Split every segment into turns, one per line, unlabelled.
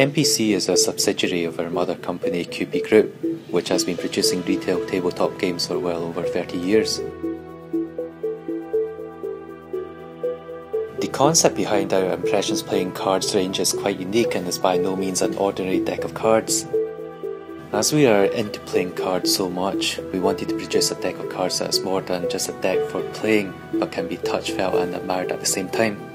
MPC is a subsidiary of our mother company QP Group, which has been producing retail tabletop games for well over 30 years. The concept behind our Impressions playing cards range is quite unique and is by no means an ordinary deck of cards. As we are into playing cards so much, we wanted to produce a deck of cards that is more than just a deck for playing, but can be touched, felt and admired at the same time.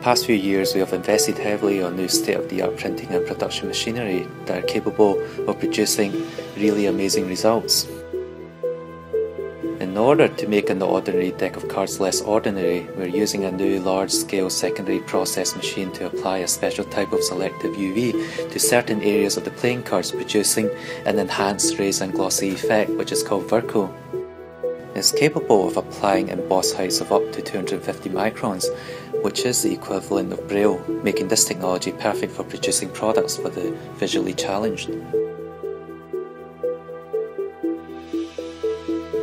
Past few years, we have invested heavily on new state-of-the-art printing and production machinery that are capable of producing really amazing results. In order to make an ordinary deck of cards less ordinary, we're using a new large-scale secondary process machine to apply a special type of selective UV to certain areas of the playing cards, producing an enhanced raised and glossy effect which is called Verco is capable of applying emboss heights of up to 250 microns, which is the equivalent of Braille, making this technology perfect for producing products for the visually challenged.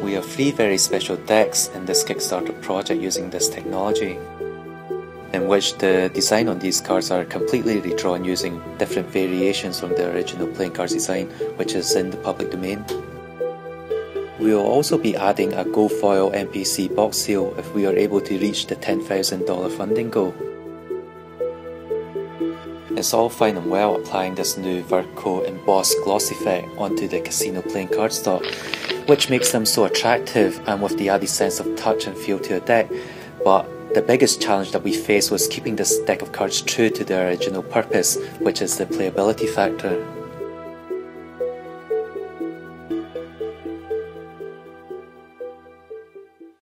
We have three very special decks in this Kickstarter project using this technology, in which the design on these cards are completely redrawn using different variations from the original playing cards design, which is in the public domain. We will also be adding a GoFoil MPC box seal if we are able to reach the $10,000 funding goal. It's all fine and well applying this new Verco embossed gloss effect onto the casino playing cardstock, which makes them so attractive and with the added sense of touch and feel to a deck, but the biggest challenge that we faced was keeping this deck of cards true to their original purpose, which is the playability factor.